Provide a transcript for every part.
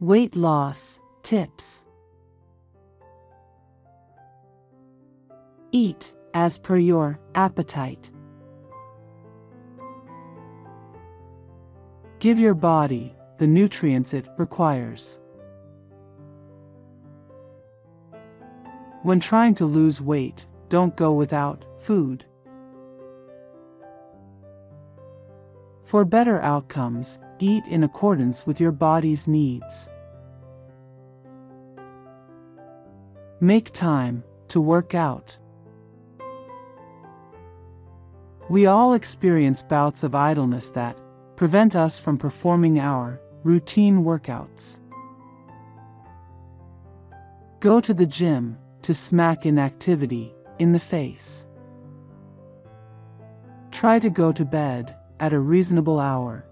Weight loss tips. Eat as per your appetite. Give your body the nutrients it requires. When trying to lose weight, don't go without food. For better outcomes, eat in accordance with your body's needs. Make time to work out. We all experience bouts of idleness that prevent us from performing our routine workouts. Go to the gym to smack inactivity in the face. Try to go to bed at a reasonable hour.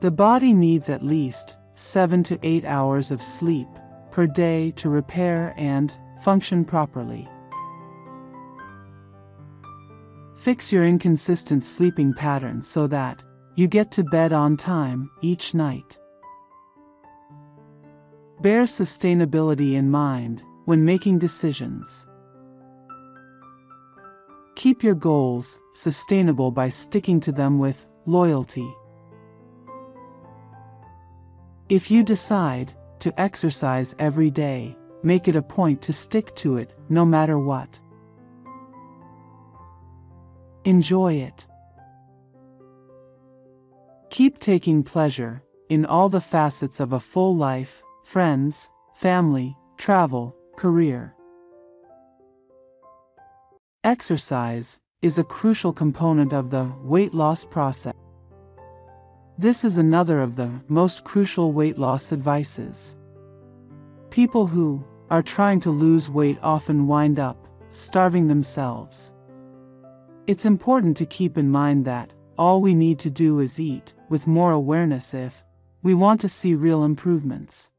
The body needs at least 7 to 8 hours of sleep per day to repair and function properly. Fix your inconsistent sleeping pattern so that you get to bed on time each night. Bear sustainability in mind when making decisions. Keep your goals sustainable by sticking to them with loyalty. If you decide to exercise every day, make it a point to stick to it no matter what. Enjoy it. Keep taking pleasure in all the facets of a full life friends, family, travel, career. Exercise is a crucial component of the weight loss process. This is another of the most crucial weight loss advices. People who are trying to lose weight often wind up starving themselves. It's important to keep in mind that all we need to do is eat with more awareness if we want to see real improvements.